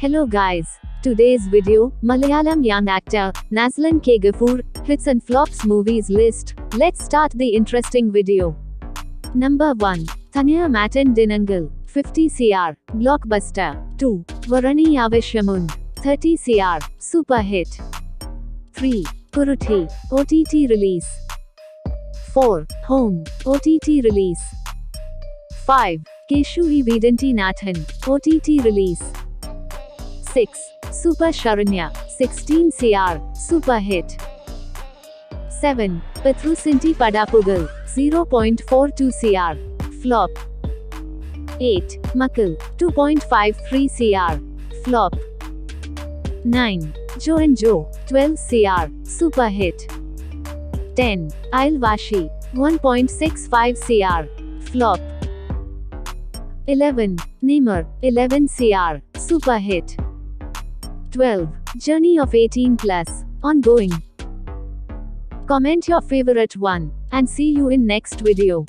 Hello guys. Today's video, Malayalam young actor, Naslen K. Gafoor, hits and flops movies list. Let's start the interesting video. Number 1. Thanneer Mathan Dinangal, 50 cr, blockbuster. 2. Varane Avashyamund, 30 cr, super hit. 3. Kuruthi, OTT release. 4. Home, OTT release. 5. Keshu. Vedanti Nathan, OTT release. 6. Super Sharanya, 16 CR, super hit. 7. Pathrosinte Padappukal, 0.42 CR, flop. 8. Makal, 2.53 CR, flop. 9. Jo and Jo, 12 CR, super hit. 10. I'll 1.65 CR, flop. 11. Neymar, 11 CR, super hit. 12. Journey of 18 plus, ongoing. Comment your favorite one, and see you in next video.